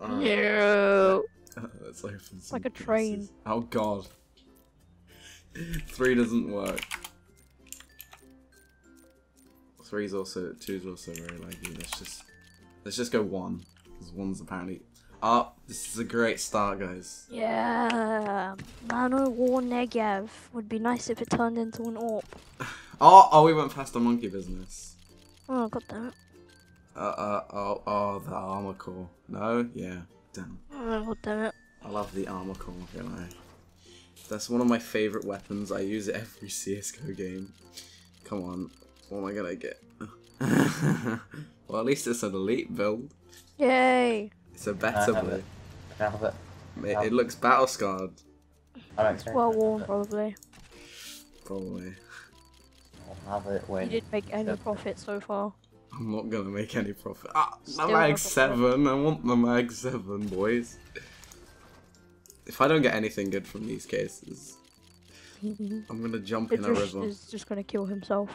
No. Let's open some like a train. Oh god. Three doesn't work. Three's also two's also very laggy. Let's just let's just go one. Because one's apparently Oh, this is a great start, guys. Yeah. Nano War Negev. Would be nice if it turned into an orb. Oh, oh, we went past the monkey business. Oh, got that. Uh, uh, oh, oh, the armor core. No, yeah, damn. Oh, damn it. I love the armor core, don't I? That's one of my favorite weapons. I use it every CS:GO game. Come on, what am I gonna get? well, at least it's an elite build. Yay. It's a better build. it. Have it. It, it looks battle scarred, I'm. Well worn, probably. probably. I'll have it when. You didn't make any profit so far. I'm not gonna make any profit. Ah, mag seven. I want the mag seven, boys. If I don't get anything good from these cases, I'm gonna jump in a river. is just gonna kill himself.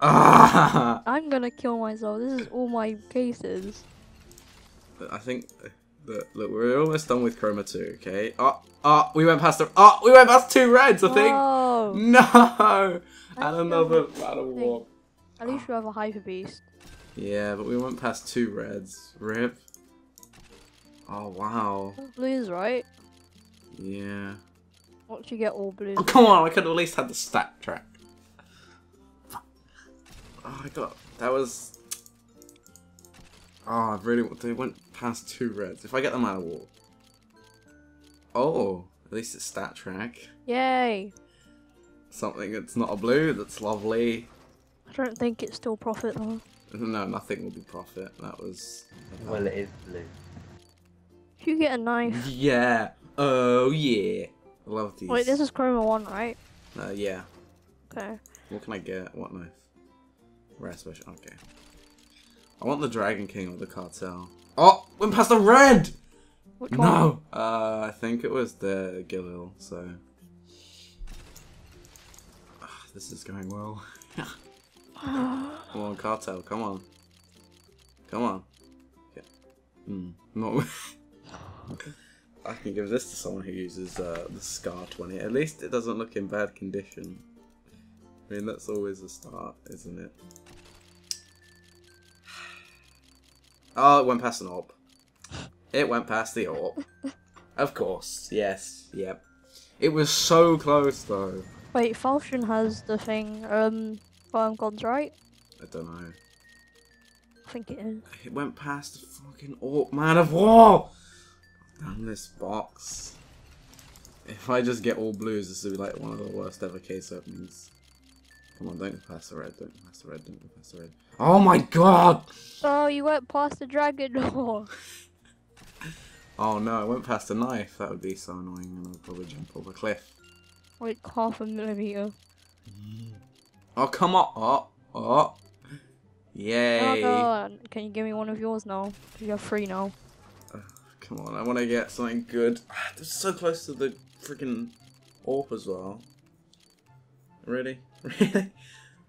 Ah! I'm gonna kill myself. This is all my cases. I think that look, we're almost done with Chroma 2, okay? Oh, oh, we went past the oh, we went past two reds, I think. No, and another the battle. At least we have a hyper beast. Yeah, but we went past two reds. Rip. Oh wow. All blues, right? Yeah. Once you get all blues. Oh come on! I could at least have the StatTrak. Oh, I got that was. Oh, I really they went past two reds. If I get them out of war. Oh, at least it's StatTrak. Yay! Something that's not a blue. That's lovely. I don't think it's still profit though. No, nothing will be profit. That was. Well, it is blue. If you get a knife. Yeah. Oh yeah. I love these. Wait, this is Chroma 1, right? Uh, yeah. Okay. What can I get? What knife? Rare special. Okay. I want the Dragon King or the Cartel. Oh, went past the red. Which one? No. Uh, I think it was the Galil. So. Ah, this is going well. come on, Cartel. Come on. Come on. Yeah. Hmm. No. I can give this to someone who uses uh, the Scar 20. At least it doesn't look in bad condition. I mean, that's always a start, isn't it? Oh, it went past an AWP. It went past the AWP. of course, yes, yep. It was so close, though. Wait, Falchion has the thing, um, Worm Gods, right? I don't know. I think it is. It went past the fucking AWP, man of war! Damn this box. If I just get all blues, this would be like one of the worst ever case openings. Come on, don't pass the red, don't pass the red, don't go past the red. Oh my god! Oh, you went past the dragon door. Oh no, I went past the knife. That would be so annoying, and I'd probably jump off a cliff. Wait, half a millimeter. Mm. Oh, come on! Oh, oh! Oh Yay! god, can you give me one of yours now? you have three now. Come on, I want to get something good. This is so close to the freaking AWP as well. Really? Really?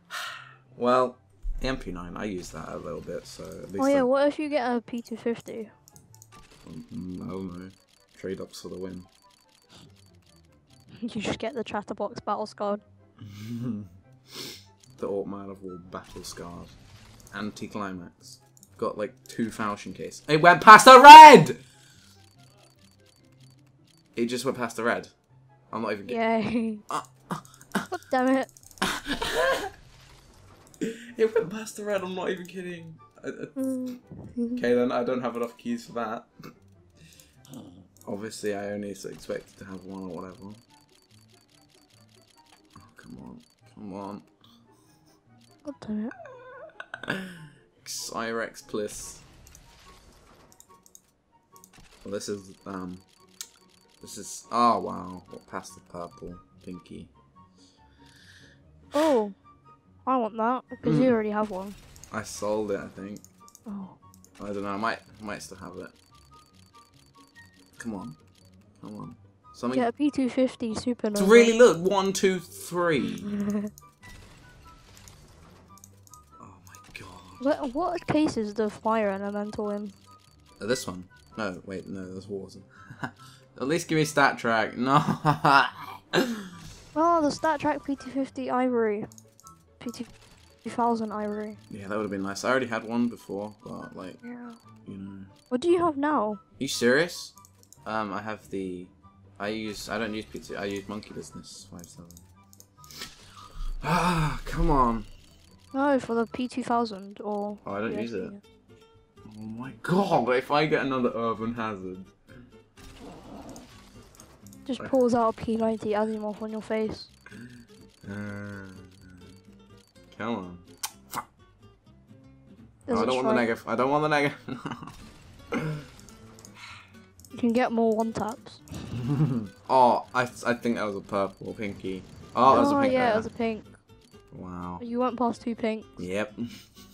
well, MP9, I use that a little bit, so at least Oh yeah, I, what if you get a P250? Mm, I don't know. Trade ups for the win. You just get the Chatterbox Battle Scarred. the Man of War Battle Scarred. Anti-climax. Got like two Falchion case. It went past the red! It just went past the red. I'm not even kidding. Yay. Ah, God damn it. It went past the red, I'm not even kidding. Mm. Okay then, I don't have enough keys for that. Obviously, I only expected to have one or whatever. Oh, come on. Come on. Damn it. Cyrex plus. Well, this is, um... This is... Oh, wow. What past the purple. Pinky. Oh. I want that, because you Mm. already have one. I sold it, I think. Oh. I don't know, I might, might still have it. Come on. Come on. Something... Get a P250 Supernova. To really look, one, two, three. what, what case is the fire elemental in? Uh, this one. No, wait, no, there's water. At least give me StatTrak. No. Oh, the StatTrak PT50 Ivory. P2000 Ivory. yeah, that would have been nice. I already had one before, but like, Yeah. you know. What do you have now? you serious? Um, I have the. I use. I don't use PT. I use Monkey Business five seven. Ah, come on. No, for the P2000 or. Oh, I don't use it. Oh my god! If I get another Urban Hazard. Just pulls out a P90 Asimov on your face. Uh, come on. Oh, I don't want the negative. I don't want the negative. You can get more one taps. oh, I, I think that was a purple pinky. Oh, that was a oh pink. yeah, there. it was a pink. Wow. You went past two pink Yep.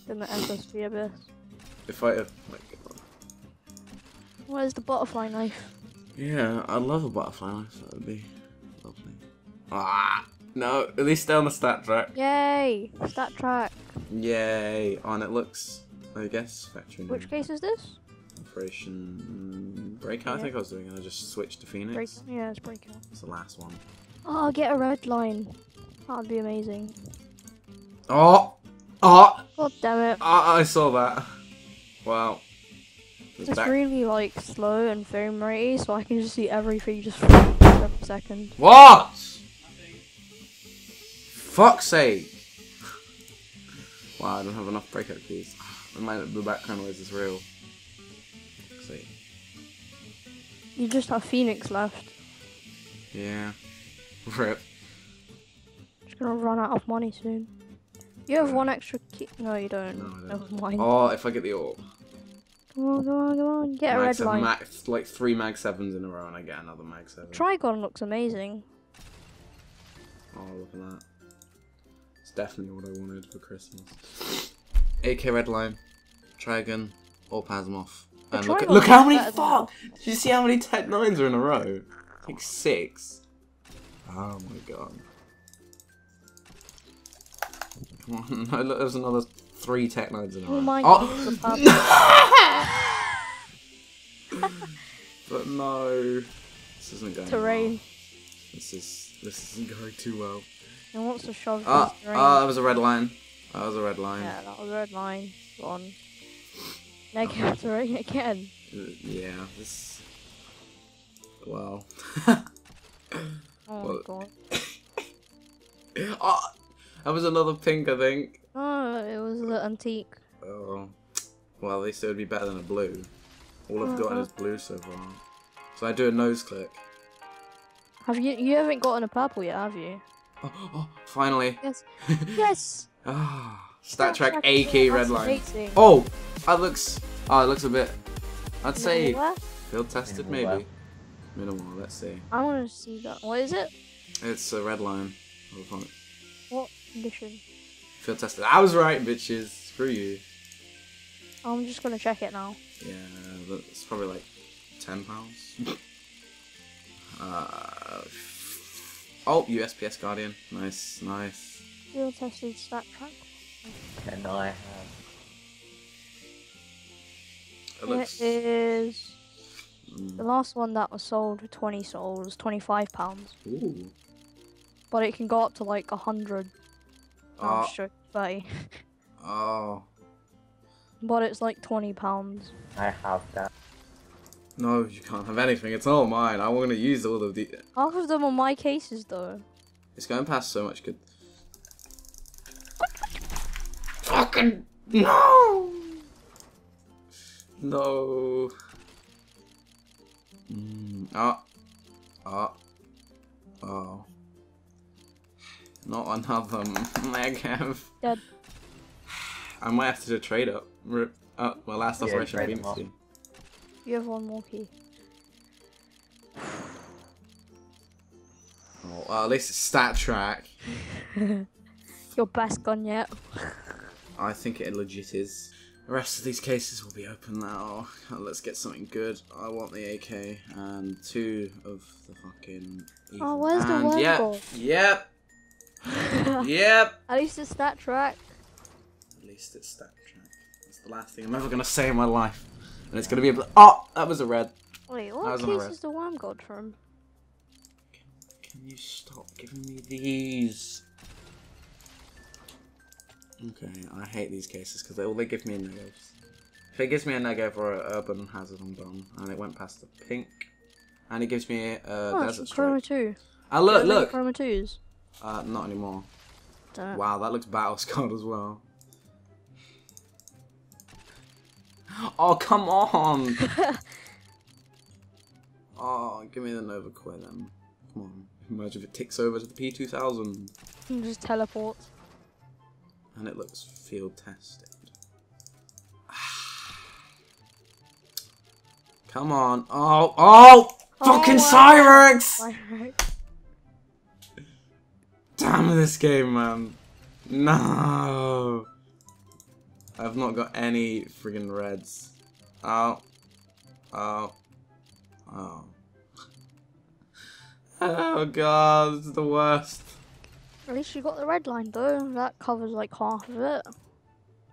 in the SSG abyss. If I, like, Where's the butterfly knife? yeah, I'd love a butterfly knife. That would be lovely. Ah, no, at least stay on the StatTrak. Yay! StatTrak. Yay! Oh, and it looks, I guess, factory Which case is this? Operation Breakout. I think I was doing, it. I just switched to Phoenix. Break. Yeah, it's breakout. It's the last one. Oh, get a red line. That'd be amazing. Oh, oh, God damn it. oh I saw that. Wow. It's It's really like slow and frame ratey, so I can just see everything just for a second. What? Fuck's sake. Wow, I don't have enough breakout keys. I the background noise is real. Fuck's sake. You just have Phoenix left. Yeah. Rip. Just gonna run out of money soon. You have one extra key. No, you don't. No. Never mind. Oh, if I get the orb. Come on, come on, come on. Get a Mag red seven- line. mag- like three mag sevens in a row and I get another mag seven. Trigon looks amazing. Oh, look at that. It's definitely what I wanted for Christmas. AK Redline, Trigon, or Pasmoff. And look, at, look how many fuck! Did you see how many Tec-9s are in a row? Like six. Oh my god. Come on, no, look, there's another three Tec-9s in a row. Oh my oh! god, But no. This isn't going terrain. well. This is this isn't going too well. It wants to shove Ah, this terrain. ah, that was a red line. That was a red line. yeah, that was a red line. Gone. Negev terrain again. Uh, Yeah, this. Well. Oh Well- my god. oh, that was another pink, I think. Oh, it was the antique. Oh. Well, at least it would be better than a blue. All I've gotten is blue so far. So I do a nose click. Have you? You haven't gotten a purple yet, have you? Oh, oh finally. Yes. Yes. Ah, StatTrak is AK red line. Oh, that looks. Oh, it looks a bit. I'd say Where? field tested Minimal maybe. Minimal. Let's see. I want to see that. What is it? It's a red line. Hold on. What condition? Field tested. I was right, bitches. Screw you. I'm just gonna check it now. Yeah, it's probably like ten pounds. uh, oh, USP-S Guardian. Nice, nice. Field tested stat track. And I have It looks. It is mm, the last one that was sold for 20 souls 25 pounds, Ooh. but it can go up to like 100. Oh, I'm sure 30, oh. but it's like 20 pounds. I have that. No, you can't have anything. It's all mine. I want to use all of the. Half of them are my cases though. It's going past so much good. Fucking no! No. Mm, ah. Ah. Oh. Not another Negev. Dead. I might have to do a trade up. Rip. Oh, uh, my last Yeah, operation trade them Phoenix You have one more key. Oh, well, at least it's StatTrak. Your best gun yet. I think it legit is. The rest of these cases will be open now. Uh, let's get something good. I want the AK and two of the fucking. Oh, evil. Oh, where's the and worm yep, ball? yep, yep. At least it's StatTrak. At least it's stat track. That's the last thing I'm ever gonna say in my life. And it's gonna be a. Bl- oh, that was a red. Wait, That what case is the worm god from? Can you stop giving me these? Okay, I hate these cases because they all they give me are negatives. If it gives me a negative or an urban hazard, I'm done. And it went past the pink. And it gives me a Oh, desert from Chroma 2. Ah, look, Do you have any look! Chroma 2s? Uh, not anymore. Don't. Wow, that looks battle scarred as well. Oh, come on! oh, give me the Nova Core then. Come on. Imagine if it ticks over to the P2000 And Just teleport. and it looks field tested. Come on. Oh, oh! Fucking wow. Cyrex! Right. Damn this game, man. No. I've not got any friggin' reds. Oh. Oh. Oh. Oh god, this is the worst. At least you got the red line though. That covers like half of it.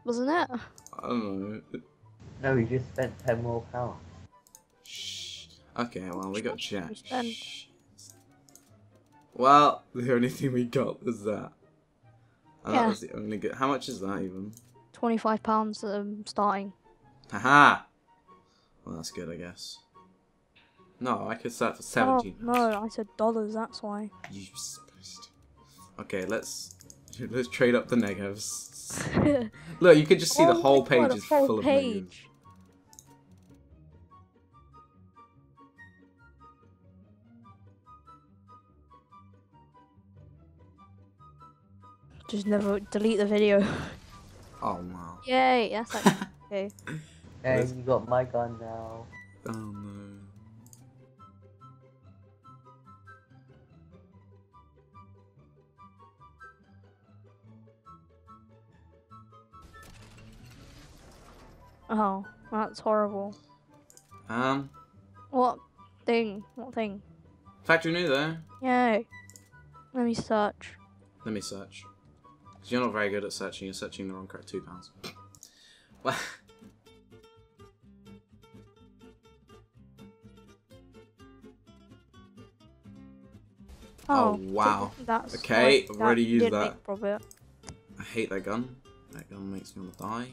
Wasn't it? I don't know. No, you just spent 10 more power. Shh. Okay, well, we got Jack. We spent- Shh. Well, the only thing we got was that. And that was the only good. How much is that even? Twenty-five pounds um, starting. Haha! Well, that's good, I guess. No, I could start for 17. Oh, no, I said dollars. That's why. You supposed to. Okay, let's let's trade up the negatives. Look, you can just see the Oh whole my God, page is whole full of negatives. Just never delete the video. Oh wow. Yay, that's actually okay. Hey, you got my gun now. Oh no. Oh, that's horrible. Um, What thing? What thing? factory new though. Yay. Let me search. Let me search. Because you're not very good at searching. You're searching the wrong correct two pounds. Well, oh, oh, wow. That's Okay, I've already used that. I hate that gun. That gun makes me want to die.